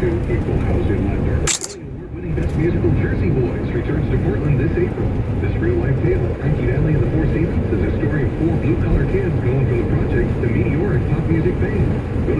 to Equal House in Leicester. Award-winning Best Musical Jersey Boys returns to Portland this April. This real-life tale of Frankie Valli and the Four Seasons is a story of four blue-collar kids going from the projects to meteoric pop music fame. Go to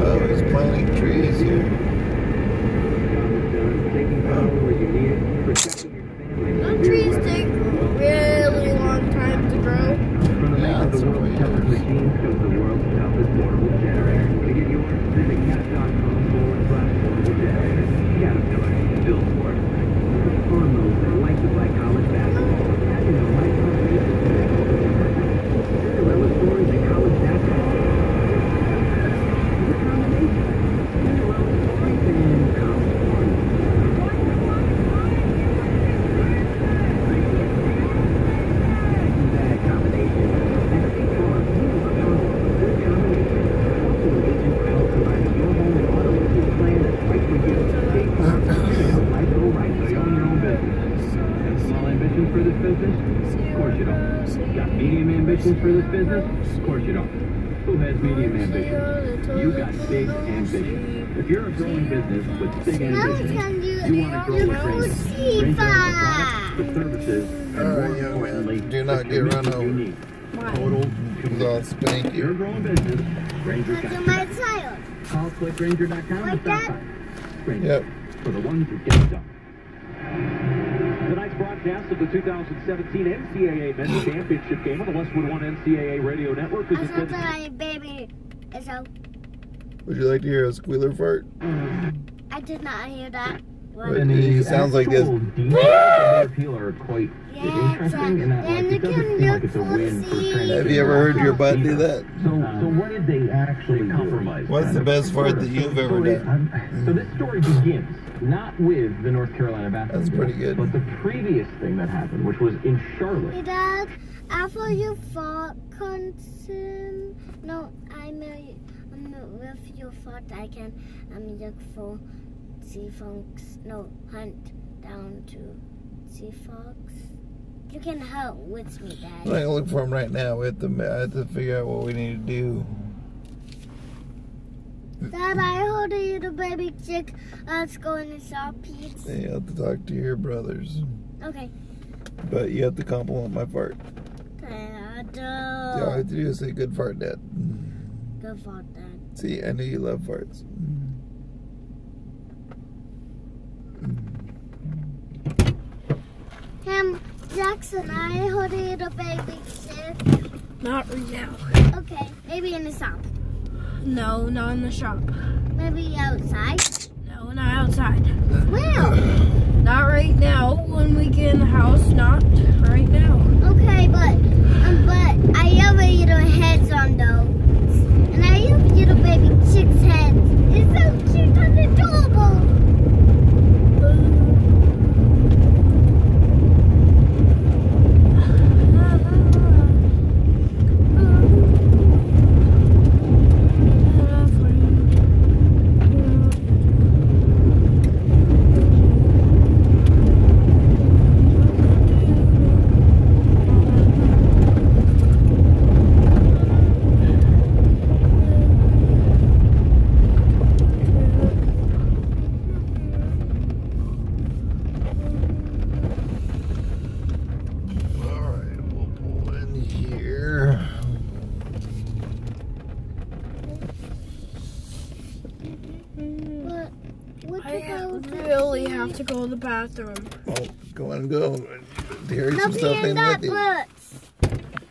Oh, he's planting trees here. Don't trees take a really long time to grow? Yeah, that's what we have. machines comes the world's toughest portable generator. To get yours, visit cat.com forward slash portable generator. Caterpillar, built for it. It's a fun move that likes to play college basketball. And you know, my company Cinderella stories and college basketball. It's a combination. Cinderella stories and college fun. Bad combination. And a big farm, you know, a good combination. Talk to an agent to help combine your home and auto with a plan that's right for you. State Farm, help life go right so you own your own business. Got small ambitions for this business? Of course you don't. Got medium ambitions for this business? Of course you don't. Who has medium ambitions? You got big ambitions. If you're a growing business with big ambitions, you you want to grow with Grainger. see Grainger has the products, the services, and All more right, young man, importantly, do not the get run commitment you over. need. Total He's commitment. all If you're a growing business, Grainger's got To my child. Call clickgrainger.com Like to stop that? by. Grainger, Yep. for the ones who get it done. Tonight's broadcast of the 2017 NCAA Men's Championship game on the Westwood One NCAA Radio Network is I saw intended my baby. So Would you like to hear a squealer fart? I did not hear that. But What? And he sounds like this. actual details of the appeal are quite interesting in that like, it doesn't seem like it's a win for the- Have you ever heard your butt do that? So, so what did they actually compromise? What's the best fart that you've ever so, done? So this story begins not with the North Carolina basketball That's pretty good. but the previous thing that happened, which was in Hey, Charlotte. Dad, after you fought concern, no, I'm, uh, um, with your thought I can um, look for sea fox, no, hunt down to sea fox. You can help with me, Dad. I'm not Dad. gonna look for him right now. We have to, I have to figure out what we need to do. Dad, I heard a little baby chick. Let's go in the shop, please. You have to talk to your brothers, Okay. but you have to compliment my fart. Dad, All I have to do is say good fart, Dad. good thought, Dad. See, I know you love farts. Him, Jackson, I heard a baby chick. Not right now. Okay, maybe in the shop. No, not in the shop. Maybe outside. No, not outside. Where? Not right now. When we get in the house, not really have to go to the bathroom. Oh, go and go. Here's some stuff in with you.